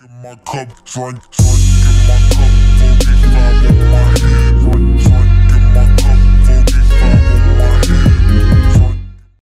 In my cup, drunk, drunk.